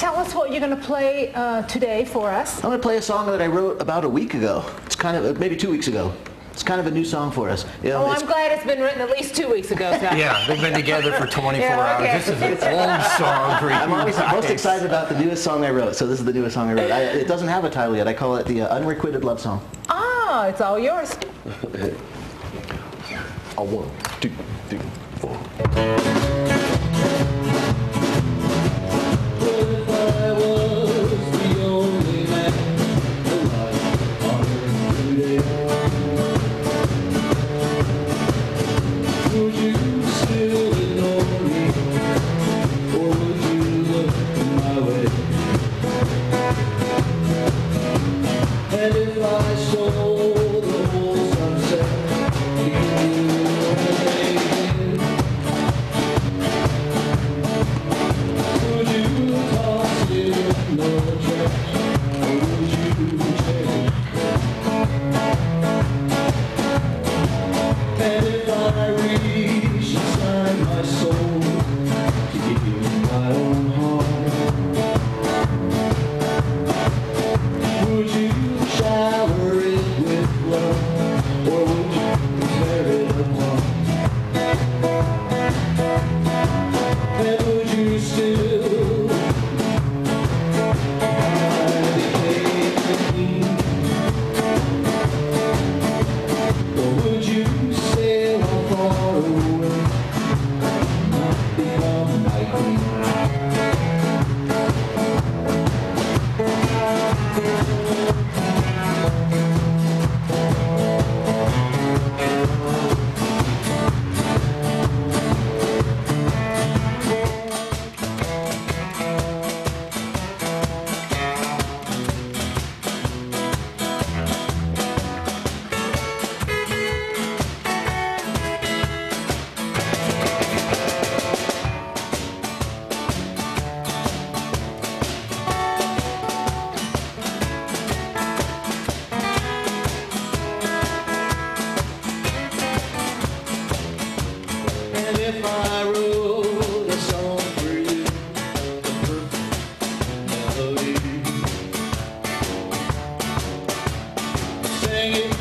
tell us what you're going to play uh, today for us. I'm going to play a song that I wrote about a week ago. It's kind of, maybe two weeks ago. It's kind of a new song for us. You know, Oh, I'm glad it's been written at least two weeks ago, Scott. Yeah, they've been together for 24 Yeah, okay. hours. This is an old song for you. I'm you always most excited about the newest song I wrote. So this is the newest song I wrote. I, it doesn't have a title yet. I call it the uh, Unrequited Love Song. Ah, it's all yours. A one, two, three, four. sing.